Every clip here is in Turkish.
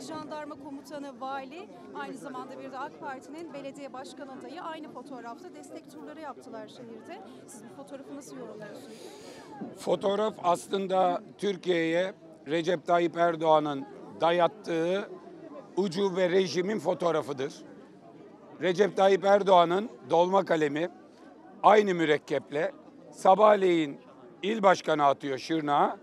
Jandarma Komutanı, Vali, aynı zamanda bir de AK Parti'nin belediye başkan adayı aynı fotoğrafta destek turları yaptılar şehirde. Siz bu fotoğrafı nasıl yorumluyorsunuz? Fotoğraf aslında Türkiye'ye Recep Tayyip Erdoğan'ın dayattığı ucube rejimin fotoğrafıdır. Recep Tayyip Erdoğan'ın dolma kalemi aynı mürekkeple sabahleyin il başkanı atıyor Şırnak'a,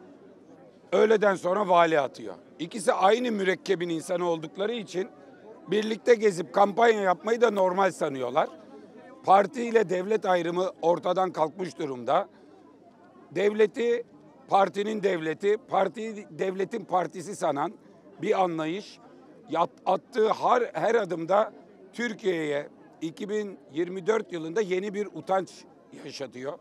öğleden sonra vali atıyor. İkisi aynı mürekkebin insanı oldukları için birlikte gezip kampanya yapmayı da normal sanıyorlar. Parti ile devlet ayrımı ortadan kalkmış durumda devleti partinin devleti, partiyi devletin partisi sanan bir anlayış attığı her, her adımda Türkiye'ye 2024 yılında yeni bir utanç yaşatıyor.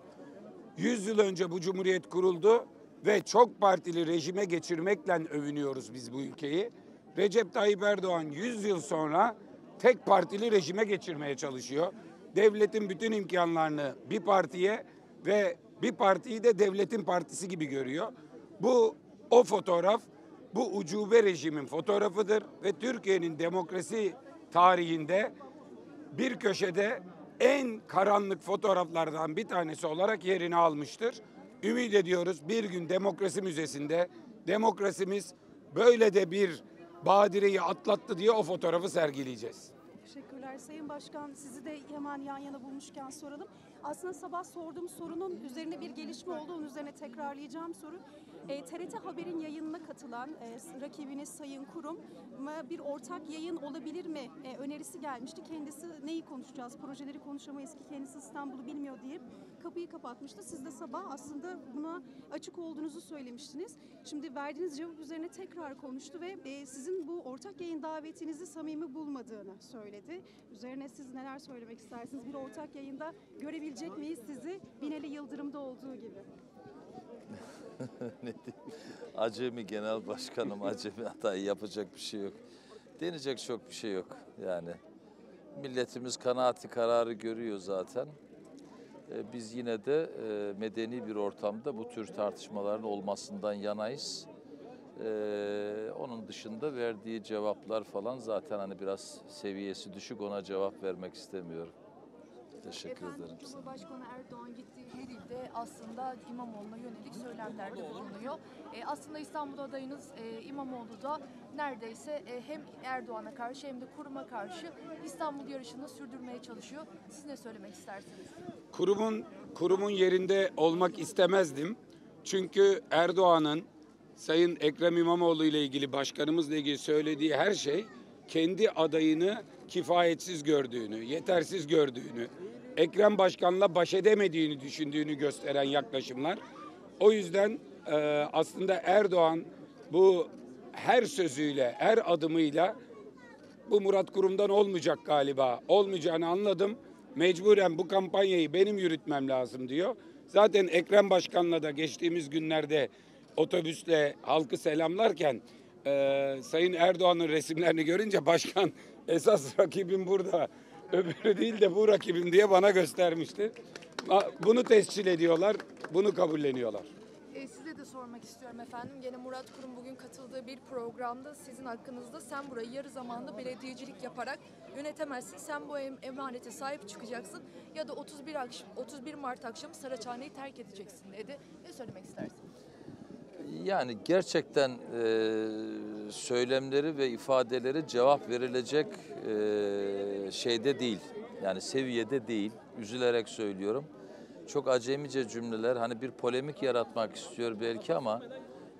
100 yıl önce bu cumhuriyet kuruldu ve çok partili rejime geçirmekle övünüyoruz biz bu ülkeyi. Recep Tayyip Erdoğan 100 yıl sonra tek partili rejime geçirmeye çalışıyor. Devletin bütün imkanlarını bir partiye ve bir partiyi de devletin partisi gibi görüyor. Bu o fotoğraf bu ucube rejimin fotoğrafıdır ve Türkiye'nin demokrasi tarihinde bir köşede en karanlık fotoğraflardan bir tanesi olarak yerini almıştır. Ümit ediyoruz bir gün demokrasi müzesinde demokrasimiz böyle de bir badireyi atlattı diye o fotoğrafı sergileyeceğiz. Teşekkürler Sayın Başkan. Sizi de hemen yan yana bulmuşken soralım. Aslında sabah sorduğum sorunun üzerine bir gelişme oldu. Onun üzerine tekrarlayacağım soru. E, TRT Haber'in yayınına katılan e, rakibiniz Sayın Kurum bir ortak yayın olabilir mi e, önerisi gelmişti. Kendisi neyi konuşacağız, projeleri konuşamayız ki kendisi İstanbul'u bilmiyor deyip kapıyı kapatmıştı. Siz de sabah aslında buna açık olduğunuzu söylemiştiniz. Şimdi verdiğiniz cevap üzerine tekrar konuştu ve e, sizin bu ortak yayın davetinizi samimi bulmadığını söyledi. Üzerine siz neler söylemek istersiniz? Bir ortak yayında görebilecek miyiz sizi Binali Yıldırım'da olduğu gibi? Acemi genel başkanım, acemi hatayı yapacak bir şey yok. Deneyecek çok bir şey yok yani. Milletimiz kanaati kararı görüyor zaten. Ee, Biz yine de e, medeni bir ortamda bu tür tartışmaların olmasından yanayız. Ee, Onun dışında verdiği cevaplar falan zaten hani biraz seviyesi düşük ona cevap vermek istemiyorum. Teşekkür Efendim, ederim. Cumhurbaşkanı Erdoğan gittiği her ilde aslında İmamoğlu'na yönelik söylemlerde bulunuyor. E, aslında İstanbul adayınız e, İmamoğlu da neredeyse e, hem Erdoğan'a karşı hem de kuruma karşı İstanbul yarışını sürdürmeye çalışıyor. Siz ne söylemek istersiniz? Kurumun kurumun yerinde olmak istemezdim. Çünkü Erdoğan'ın Sayın Ekrem İmamoğlu ile ilgili başkanımızla ilgili söylediği her şey kendi adayını kifayetsiz gördüğünü, yetersiz gördüğünü, Ekrem Başkan'la baş edemediğini düşündüğünü gösteren yaklaşımlar. O yüzden e, aslında Erdoğan bu her sözüyle, her adımıyla bu Murat Kurum'dan olmayacak galiba. Olmayacağını anladım. Mecburen bu kampanyayı benim yürütmem lazım diyor. Zaten Ekrem Başkan'la da geçtiğimiz günlerde otobüsle halkı selamlarken e, Sayın Erdoğan'ın resimlerini görünce başkan esas rakibim burada. Öbürü değil de bu rakibim diye bana göstermişti. Bunu tescil ediyorlar, bunu kabulleniyorlar. E, size de sormak istiyorum efendim. Gene Murat Kurum bugün katıldığı bir programda sizin hakkınızda sen burayı yarı zamanlı belediyecilik yaparak yönetemezsin. Sen bu em- emanete sahip çıkacaksın ya da 31 akşam 31 Mart akşamı Saraçhane'yi terk edeceksin dedi. Ne söylemek istersin? Yani gerçekten e, söylemleri ve ifadeleri cevap verilecek e, şeyde değil. Yani seviyede değil. Üzülerek söylüyorum. Çok acemice cümleler. Hani bir polemik yaratmak istiyor belki ama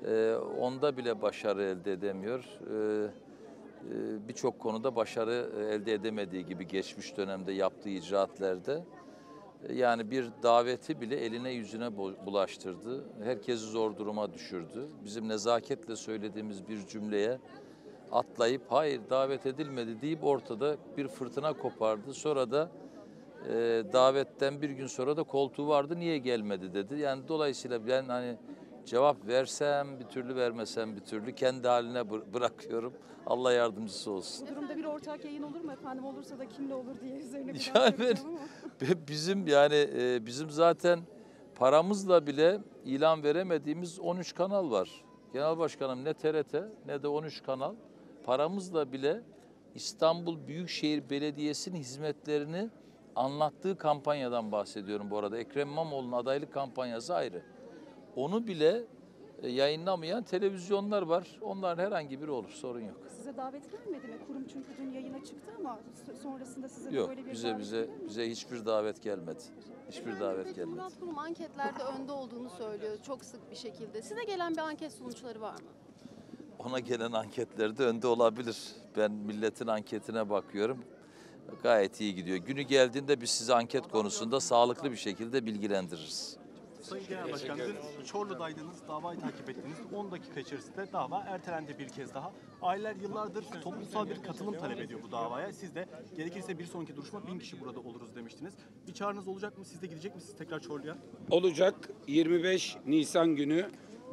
e, onda bile başarı elde edemiyor. E, e, Birçok konuda başarı elde edemediği gibi geçmiş dönemde yaptığı icraatlerde. Yani bir daveti bile eline yüzüne bu- bulaştırdı. Herkesi zor duruma düşürdü. Bizim nezaketle söylediğimiz bir cümleye atlayıp hayır davet edilmedi deyip ortada bir fırtına kopardı. Sonra da e, davetten bir gün sonra da koltuğu vardı niye gelmedi dedi. Yani dolayısıyla ben hani cevap versem bir türlü vermesem bir türlü kendi haline bır- bırakıyorum. Allah yardımcısı olsun. Ortak yayın olur mu efendim? Olursa da kimle olur diye üzerine bir Yani ben- bizim yani e, bizim zaten paramızla bile ilan veremediğimiz 13 kanal var. Genel Başkanım ne TRT ne de 13 kanal paramızla bile İstanbul Büyükşehir Belediyesi'nin hizmetlerini anlattığı kampanyadan bahsediyorum bu arada. Ekrem İmamoğlu'nun adaylık kampanyası ayrı. Onu bile yayınlamayan televizyonlar var. Onların herhangi biri olur, sorun yok. Size davet gelmedi mi? Kurum çünkü dün yayına çıktı ama so- sonrasında size Yok, böyle bir bize davet bize bize hiçbir davet gelmedi. Hiçbir Efendim, davet gelmedi. Murat Kurum anketlerde önde olduğunu söylüyor çok sık bir şekilde. Size gelen bir anket sonuçları var mı? Ona gelen anketlerde önde olabilir. Ben milletin anketine bakıyorum. Gayet iyi gidiyor. Günü geldiğinde biz sizi anket konusunda sağlıklı bir şekilde bilgilendiririz. Sayın Genel Başkan, dün Çorlu'daydınız, davayı takip ettiniz. 10 dakika içerisinde dava ertelendi bir kez daha. Aileler yıllardır toplumsal bir katılım talep ediyor bu davaya. Siz de gerekirse bir sonraki duruşma bin kişi burada oluruz demiştiniz. Bir çağrınız olacak mı? Siz de gidecek misiniz tekrar Çorlu'ya? olacak 25 Nisan günü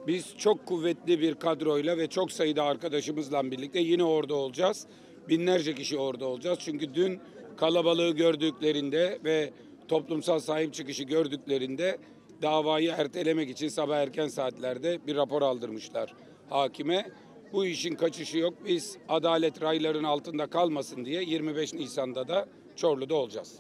biz çok kuvvetli bir kadroyla ve çok sayıda arkadaşımızla birlikte yine orada olacağız. Binlerce kişi orada olacağız. Çünkü dün kalabalığı gördüklerinde ve toplumsal sahip çıkışı gördüklerinde davayı ertelemek için sabah erken saatlerde bir rapor aldırmışlar hakime. Bu işin kaçışı yok. Biz adalet rayların altında kalmasın diye 25 Nisan'da da Çorlu'da olacağız.